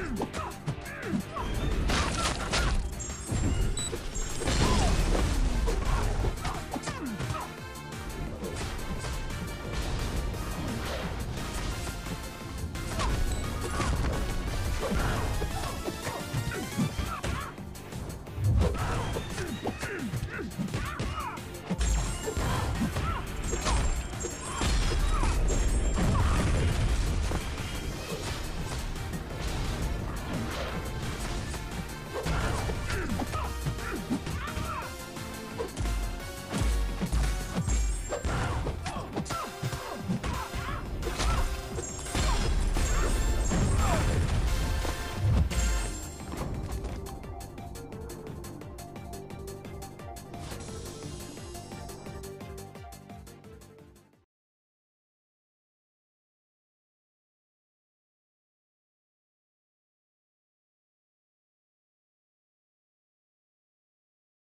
Ah!